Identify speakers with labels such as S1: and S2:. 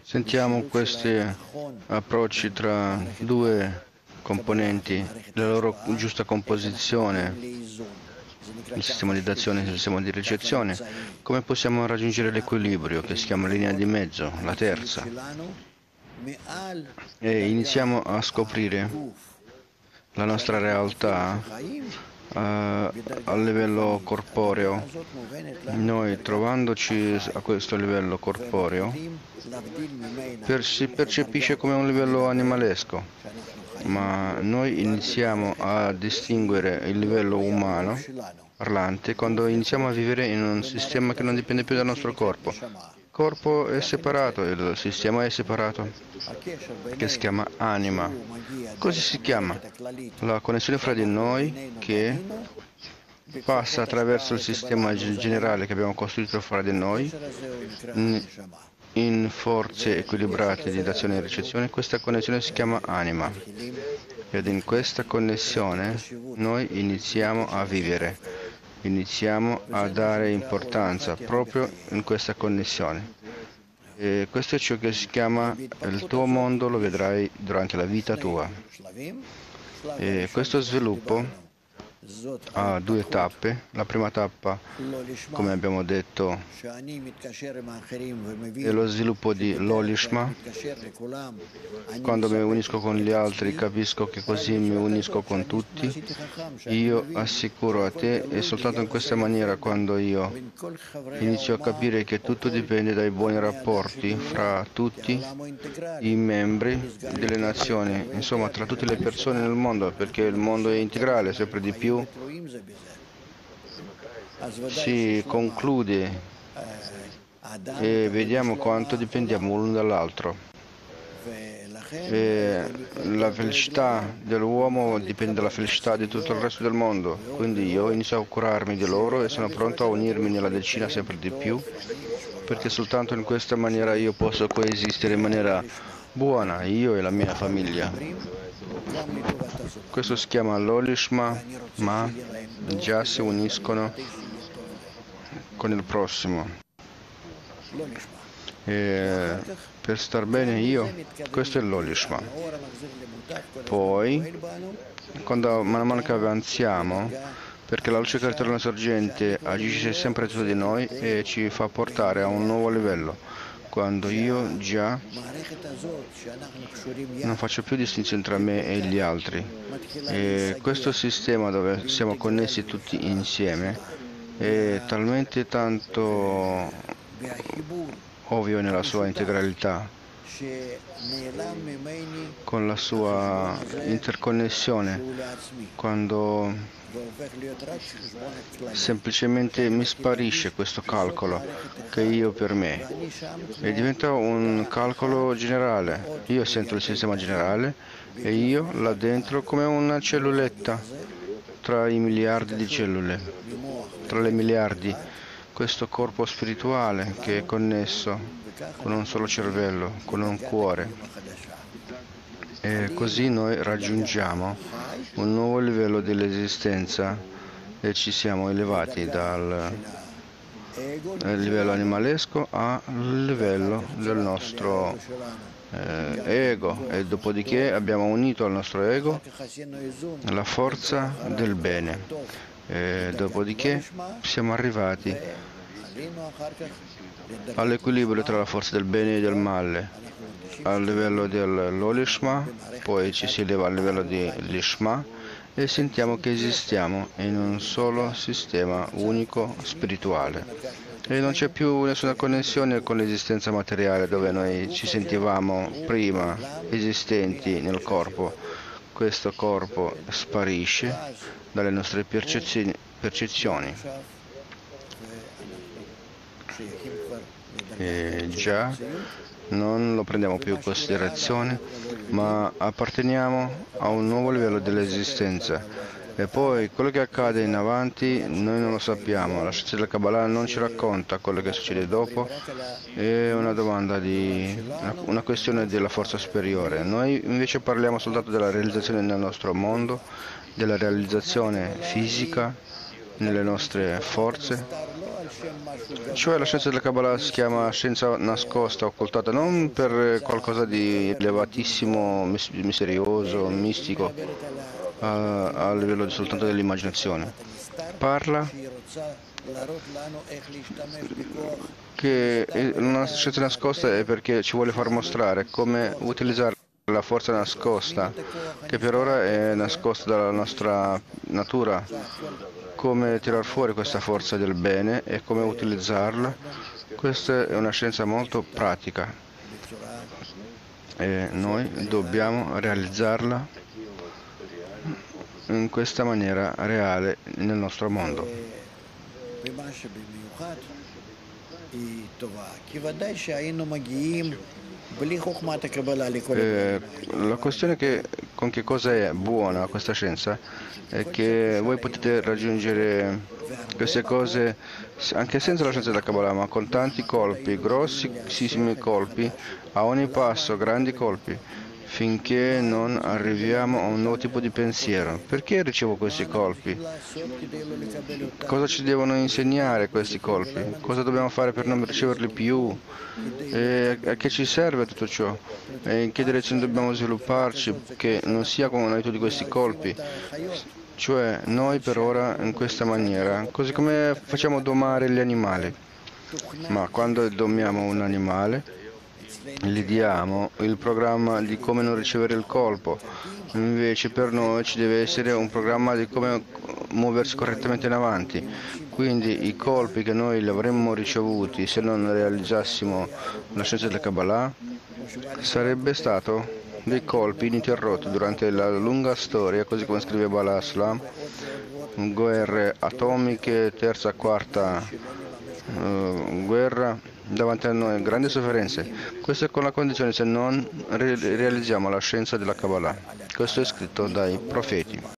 S1: Sentiamo questi approcci tra due componenti, la loro giusta composizione, il sistema di dazione e il sistema di ricezione, come possiamo raggiungere l'equilibrio che si chiama linea di mezzo, la terza. E iniziamo a scoprire la nostra realtà a livello corporeo. Noi trovandoci a questo livello corporeo per, si percepisce come un livello animalesco, ma noi iniziamo a distinguere il livello umano parlante quando iniziamo a vivere in un sistema che non dipende più dal nostro corpo. Corpo è separato, il sistema è separato, che si chiama anima. Così si chiama la connessione fra di noi che passa attraverso il sistema generale che abbiamo costruito fra di noi in forze equilibrate di dazione e ricezione. Questa connessione si chiama anima ed in questa connessione noi iniziamo a vivere, iniziamo a dare importanza proprio in questa connessione. E questo è ciò che si chiama il tuo mondo, lo vedrai durante la vita tua. E questo sviluppo ha due tappe. La prima tappa, come abbiamo detto, è lo sviluppo di l'Olishma. Quando mi unisco con gli altri capisco che così mi unisco con tutti. Io assicuro a te e soltanto in questa maniera quando io inizio a capire che tutto dipende dai buoni rapporti fra tutti i membri delle nazioni, insomma tra tutte le persone nel mondo, perché il mondo è integrale sempre di più si conclude e vediamo quanto dipendiamo l'uno dall'altro. E la felicità dell'uomo dipende dalla felicità di tutto il resto del mondo, quindi io inizio a curarmi di loro e sono pronto a unirmi nella decina sempre di più, perché soltanto in questa maniera io posso coesistere in maniera buona, io e la mia famiglia. Questo si chiama l'Olishma, ma già si uniscono con il prossimo. E per star bene io, questo è l'Olishma. Poi, quando man mano che avanziamo, perché la luce cartellona sorgente agisce sempre su di noi e ci fa portare a un nuovo livello quando io già non faccio più distinzione tra me e gli altri. E questo sistema dove siamo connessi tutti insieme è talmente tanto ovvio nella sua integralità, con la sua interconnessione, quando semplicemente mi sparisce questo calcolo che io per me e diventa un calcolo generale. Io sento il sistema generale e io là dentro come una celluletta tra i miliardi di cellule, tra le miliardi, questo corpo spirituale che è connesso con un solo cervello, con un cuore. E così noi raggiungiamo un nuovo livello dell'esistenza e ci siamo elevati dal livello animalesco al livello del nostro eh, ego e dopodiché abbiamo unito al nostro ego la forza del bene e dopodiché siamo arrivati all'equilibrio tra la forza del bene e del male al livello dell'Olishma, poi ci si eleva al livello dell'Ishma e sentiamo che esistiamo in un solo sistema unico spirituale. E non c'è più nessuna connessione con l'esistenza materiale dove noi ci sentivamo prima esistenti nel corpo. Questo corpo sparisce dalle nostre percezioni. E già non lo prendiamo più in considerazione, ma apparteniamo a un nuovo livello dell'esistenza. E poi quello che accade in avanti noi non lo sappiamo, la scienza della Kabbalah non ci racconta quello che succede dopo, è una domanda di una questione della forza superiore. Noi invece parliamo soltanto della realizzazione nel nostro mondo, della realizzazione fisica nelle nostre forze Cioè la scienza della Kabbalah si chiama scienza nascosta, occultata, non per qualcosa di elevatissimo, misterioso, mistico, a, livello soltanto dell'immaginazione. Parla che una scienza nascosta è perché ci vuole far mostrare come utilizzare la forza nascosta, che per ora è nascosta dalla nostra natura, come tirar fuori questa forza del bene e come utilizzarla. Questa è una scienza molto pratica e noi dobbiamo realizzarla in questa maniera reale nel nostro mondo. Eh, la questione che con che cosa è buona questa scienza è che voi potete raggiungere queste cose anche senza la scienza della Kabbalah, ma con tanti colpi, grossissimi colpi, a ogni passo, grandi colpi finché non arriviamo a un nuovo tipo di pensiero. Perché ricevo questi colpi? Cosa ci devono insegnare questi colpi? Cosa dobbiamo fare per non riceverli più? E a che ci serve tutto ciò? E in che direzione dobbiamo svilupparci che non sia come un aiuto di questi colpi? Cioè noi per ora in questa maniera, così come facciamo domare gli animali. Ma quando domiamo un animale, gli diamo il programma di come non ricevere il colpo, invece per noi ci deve essere un programma di come muoversi correttamente in avanti. Quindi i colpi che noi li avremmo ricevuti se non realizzassimo la scienza del Kabbalah sarebbe stato dei colpi ininterrotti durante la lunga storia, così come scrive Bala Aslam, guerre atomiche, terza, quarta uh, guerra davanti a noi grandi sofferenze. Questo è con la condizione se non realizziamo la scienza della Kabbalah. Questo è scritto dai profeti.